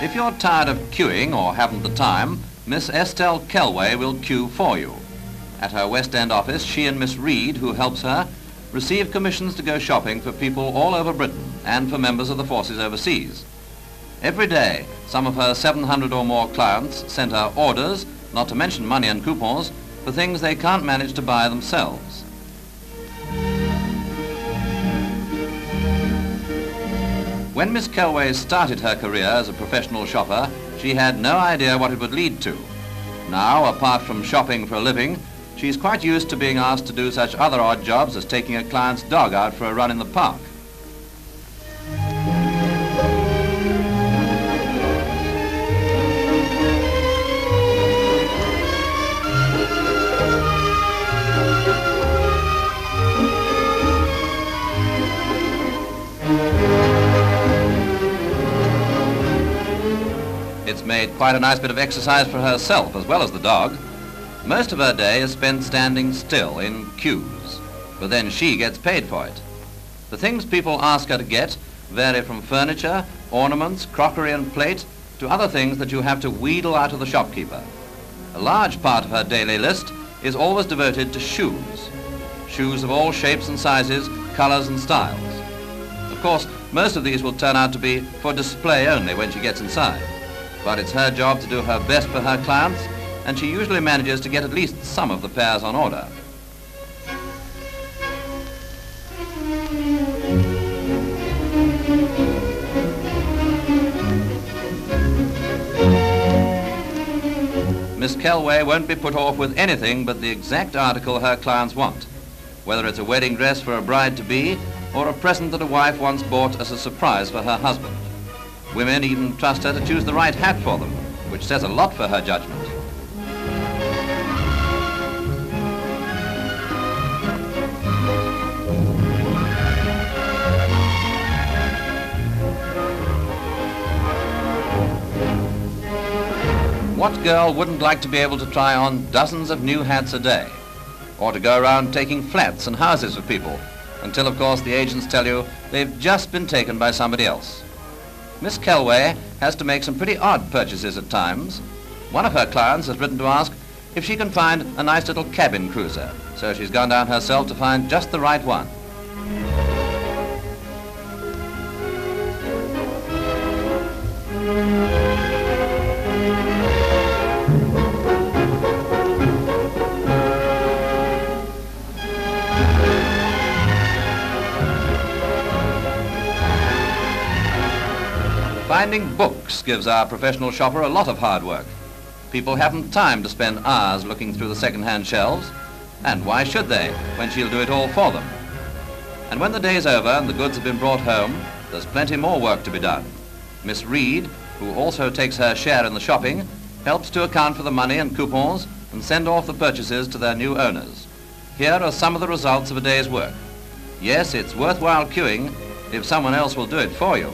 If you're tired of queuing or haven't the time, Miss Estelle Kelway will queue for you. At her West End office, she and Miss Reed, who helps her, receive commissions to go shopping for people all over Britain and for members of the forces overseas. Every day, some of her 700 or more clients send her orders, not to mention money and coupons, for things they can't manage to buy themselves. When Miss Kelway started her career as a professional shopper, she had no idea what it would lead to. Now, apart from shopping for a living, she's quite used to being asked to do such other odd jobs as taking a client's dog out for a run in the park. It's made quite a nice bit of exercise for herself as well as the dog. Most of her day is spent standing still in queues, but then she gets paid for it. The things people ask her to get vary from furniture, ornaments, crockery and plate to other things that you have to wheedle out of the shopkeeper. A large part of her daily list is always devoted to shoes. Shoes of all shapes and sizes, colors and styles. Of course, most of these will turn out to be for display only when she gets inside but it's her job to do her best for her clients, and she usually manages to get at least some of the pairs on order. Miss Kelway won't be put off with anything but the exact article her clients want, whether it's a wedding dress for a bride-to-be or a present that a wife once bought as a surprise for her husband. Women even trust her to choose the right hat for them, which says a lot for her judgment. What girl wouldn't like to be able to try on dozens of new hats a day? Or to go around taking flats and houses of people, until of course the agents tell you they've just been taken by somebody else. Miss Kelway has to make some pretty odd purchases at times. One of her clients has written to ask if she can find a nice little cabin cruiser, so she's gone down herself to find just the right one. Finding books gives our professional shopper a lot of hard work. People haven't time to spend hours looking through the second-hand shelves, and why should they, when she'll do it all for them? And when the day's over and the goods have been brought home, there's plenty more work to be done. Miss Reed, who also takes her share in the shopping, helps to account for the money and coupons and send off the purchases to their new owners. Here are some of the results of a day's work. Yes, it's worthwhile queuing if someone else will do it for you.